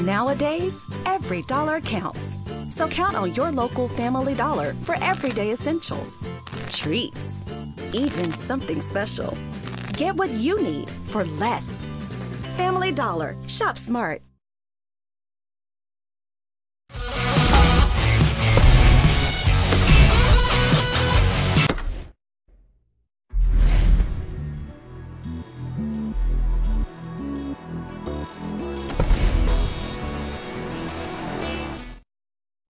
Nowadays, every dollar counts. So count on your local Family Dollar for everyday essentials, treats, even something special. Get what you need for less. Family Dollar. Shop smart.